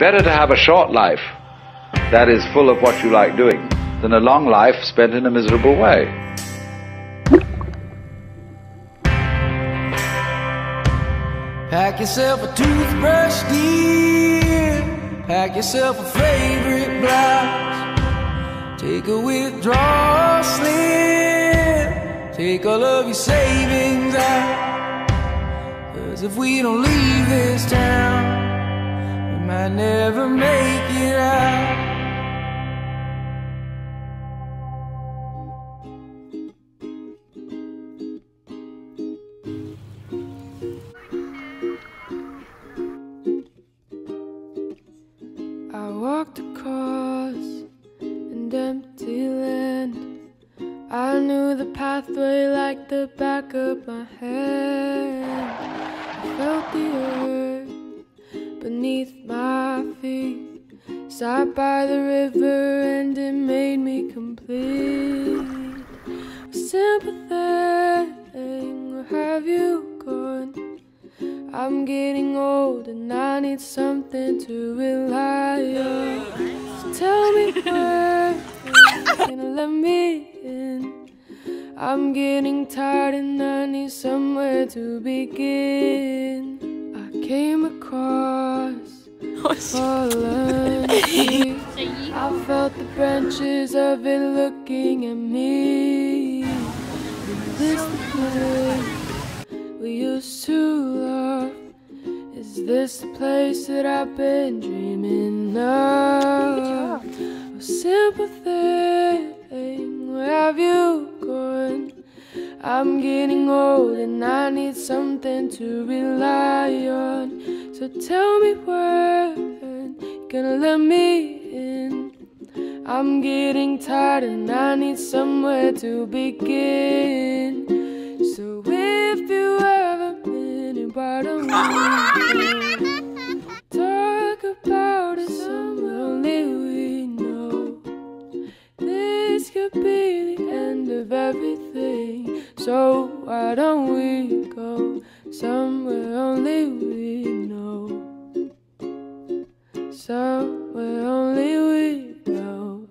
Better to have a short life that is full of what you like doing than a long life spent in a miserable way. Pack yourself a toothbrush, dear. Pack yourself a favorite blouse. Take a withdrawal slip. Take all of your savings out. Cause if we don't leave this I knew the pathway like the back of my hand. I felt the earth beneath my feet. Sat by the river and it made me complete. Sympathetic, where have you gone? I'm getting old and I need something to rely on. So tell me where gonna let me in. I'm getting tired and I need somewhere to begin. I came across fallen tree. I felt the branches of it looking at me. Is this the place? we used to love? Is this the place that I've been dreaming of? Oh, I'm getting old and I need something to rely on. So tell me when you're gonna let me in. I'm getting tired and I need somewhere to begin. So if you minute, why don't we talk about it somewhere only we know? This could be the end of everything. So why don't we go somewhere only we know? Somewhere only we know.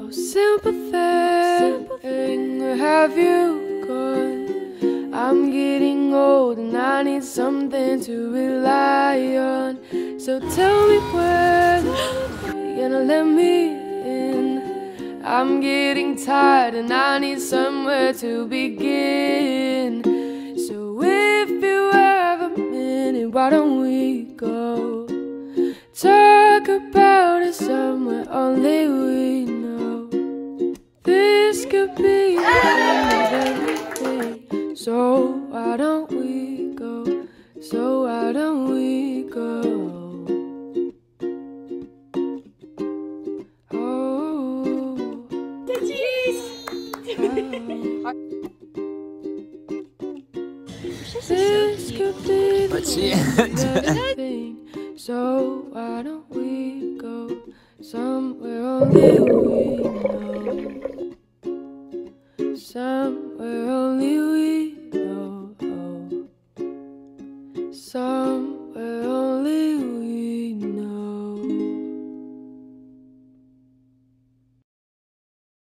Oh, sympathetic, where have you gone? I'm getting old and I need something to rely on. So tell me when you're gonna let me. I'm getting tired and I need somewhere to begin. So if you have a minute, why don't we go? Talk about it somewhere only we But she. so why don't we go somewhere only we know? Somewhere only